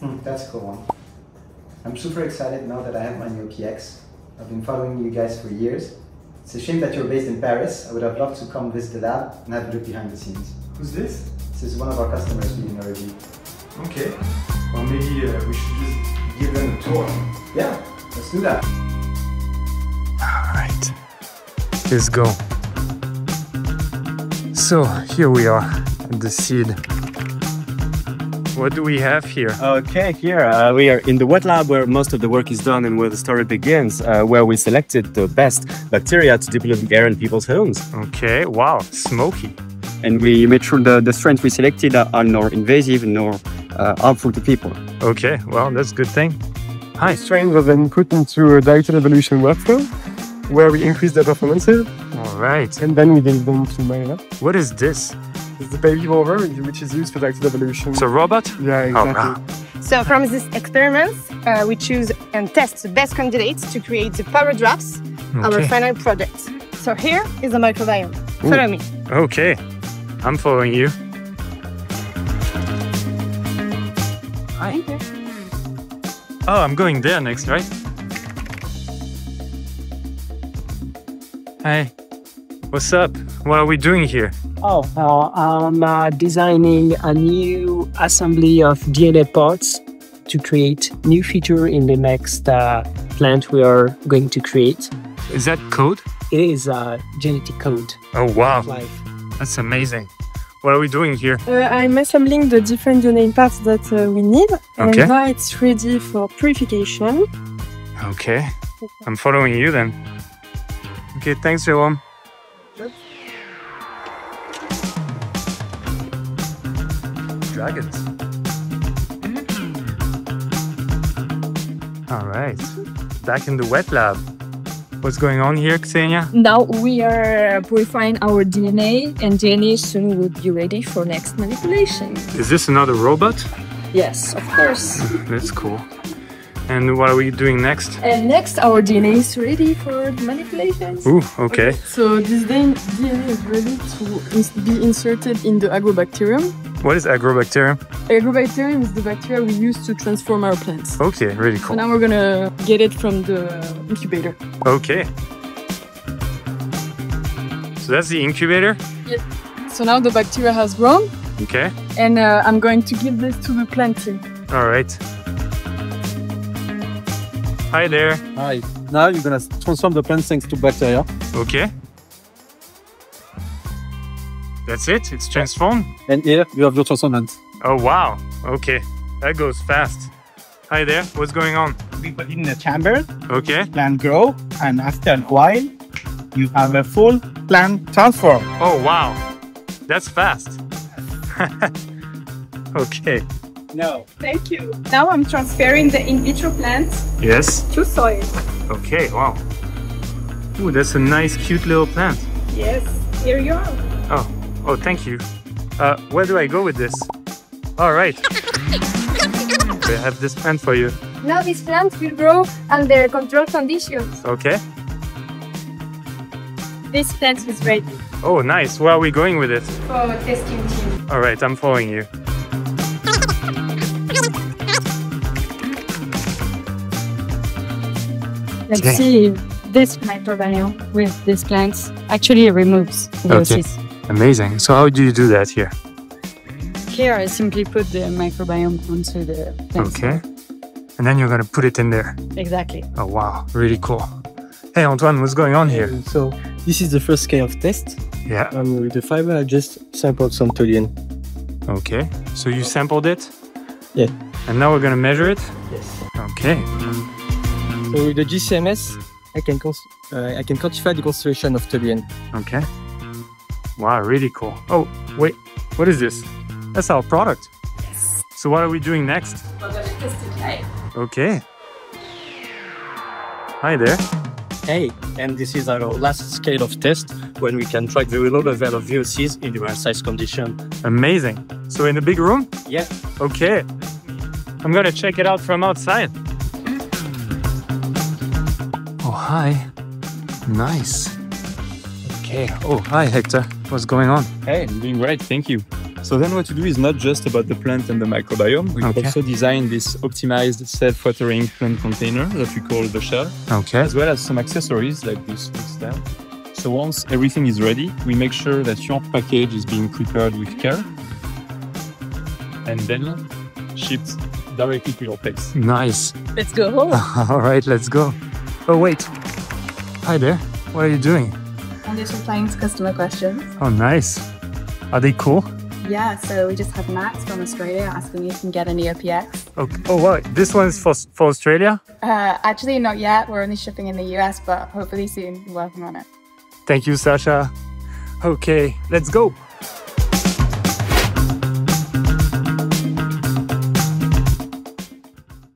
Hmm, that's a cool one. I'm super excited now that I have my new PX. I've been following you guys for years. It's a shame that you're based in Paris. I would have loved to come visit the lab and have a look behind the scenes. Who's this? This is one of our customers leading a review. Okay. Well, maybe uh, we should just give them a tour. Yeah, let's do that. All right. Let's go. So, here we are at the seed. What do we have here? Okay, here uh, we are in the wet lab where most of the work is done and where the story begins, uh, where we selected the best bacteria to develop the air in people's homes. Okay, wow, smoky. And we made sure the, the strains we selected are, are nor invasive nor uh, harmful to people. Okay, well, that's a good thing. Hi. strains were then put into a directed evolution workflow where we increased their performances All right. and then we gave them to Marina. What is this? It's the baby rover which is used for directed evolution. It's a robot? yeah, Oh, exactly. wow. So from these experiments, uh, we choose and test the best candidates to create the power drops, our final product. So here is the microbiome. Follow me. Okay, I'm following you. Hi. Oh, I'm going there next, right? Hi. What's up? What are we doing here? Oh, uh, I'm uh, designing a new assembly of DNA parts to create new feature in the next uh, plant we are going to create. Is that code? It is a genetic code Oh, wow. life. That's amazing. What are we doing here? Uh, I'm assembling the different DNA parts that uh, we need, and now it's ready for purification. Okay. I'm following you then. Okay, thanks, Jerome. Dragons. Mm-hmm. All right. Back in the wet lab. What's going on here, Xenia? Now we are purifying our DNA, and DNA soon will be ready for next manipulation. Is this another robot? Yes, of course. That's cool. And what are we doing next? And next, our DNA is ready for manipulations. Ooh, okay. So this DNA is ready to be inserted in the agrobacterium. What is agrobacterium? Agrobacterium is the bacteria we use to transform our plants. Okay, really So cool. now we're gonna get it from the incubator. Okay. So that's the incubator? Yes. So now the bacteria has grown, Okay. and uh, I'm going to give this to the plant team. All right. Hi there. Hi. Now you're gonna transform the plant thanks to bacteria. Okay. That's it? It's transformed? And here you have your transformant. Oh, wow. Okay. That goes fast. Hi there. What's going on? we put in the chamber, Okay. plant grow, and after a while, you have a full plant transform. Oh, wow. That's fast. okay. No. Thank you. Now I'm transferring the in vitro plant Yes. to soil. Okay. Wow. Ooh, that's a nice, cute little plant. Yes, here you are. Oh, oh, thank you. Uh, where do I go with this? All right. we have this plant for you. Now this plant will grow under controlled conditions. Okay. This plant is ready Oh, nice. Where are we going with it? for testing team. All right, I'm following you. Let's Okay. see this microbiome with these plants actually removes the Okay. Amazing. So how do you do that here? Here I simply put the microbiome onto the plants. Okay. And then you're gonna put it in there. Exactly. Oh wow, really cool. Hey Antoine, what's going on here? So this is the first scale of test. Yeah. And with the fiber, I just sampled some toluene. Okay. So you sampled it? Yeah. And now we're gonna measure it? Yes. Okay. So with the GCMS, I can uh, I can quantify the concentration of toluene. Okay. Wow, really cool. Oh, wait. What is this? That's our product. Yes. So what are we doing next? We're gonna test it live. Okay. Hi there. Hey, and this is our last scale of test when we can track the low level of VOCs in the size condition. Amazing. So in the big room? Yeah. Okay. I'm gonna check it out from outside. Hi. Nice. Okay. Oh, hi, Hector. What's going on? Hey, I'm doing great, thank you. So then what you do is not just about the plant and the microbiome. We Okay. also design this optimized self-watering plant container that we call the shell, Okay. as well as some accessories like this food stand. So once everything is ready, we make sure that your package is being prepared with care and then shipped directly to your place. Nice. Let's go. Uh-huh. All right, let's go. Oh, wait. Hi there. What are you doing? I'm just replying to customer questions. Oh, nice. Are they cool? Yeah, so we just had Max from Australia asking if you can get a Neo PX. Okay. Oh, wow. This one's for, for Australia? Uh, actually, not yet. We're only shipping in the US, but hopefully soon. We're working on it. Thank you, Sasha. Okay, let's go.